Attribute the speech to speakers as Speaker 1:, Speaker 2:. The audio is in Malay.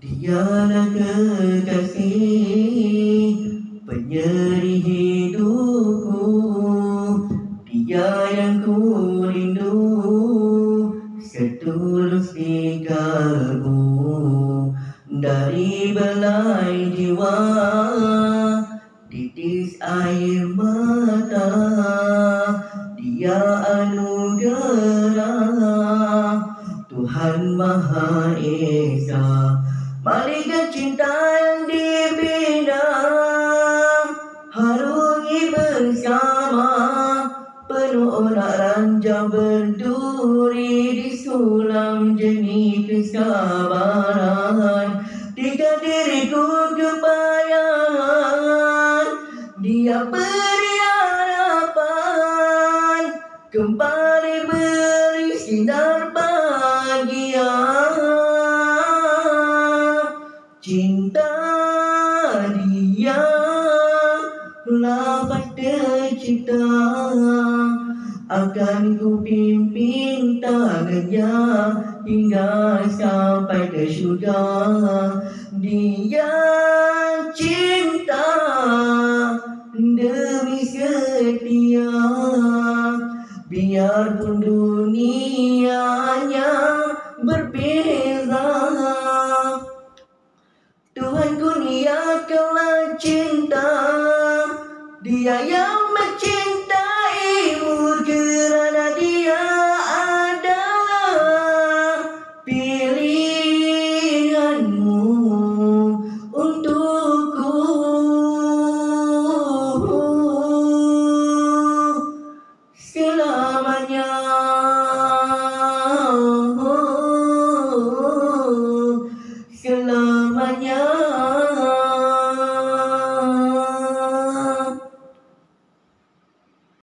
Speaker 1: Dialah kekasih Penyeri hidupku. Dia yang ku rindu Setulus di kalbu. Dari belai jiwa Titis air mata. Dia anugerah Tuhan Maha Esa Malaikat cinta yang dibina Harungi bersama. Penuh onak ranjang berduri Di sulam jenis kesabaran. Tiga diriku kebayang Dia beri harapan. Kembali beri sinar Cinta dia Lapas tercipta. Akan ku pimpin tangannya Hingga sampai ke syurga. Dia cinta Demi setia. Biarpun dunianya berbeza dia kelak cinta. Dia yang mencinta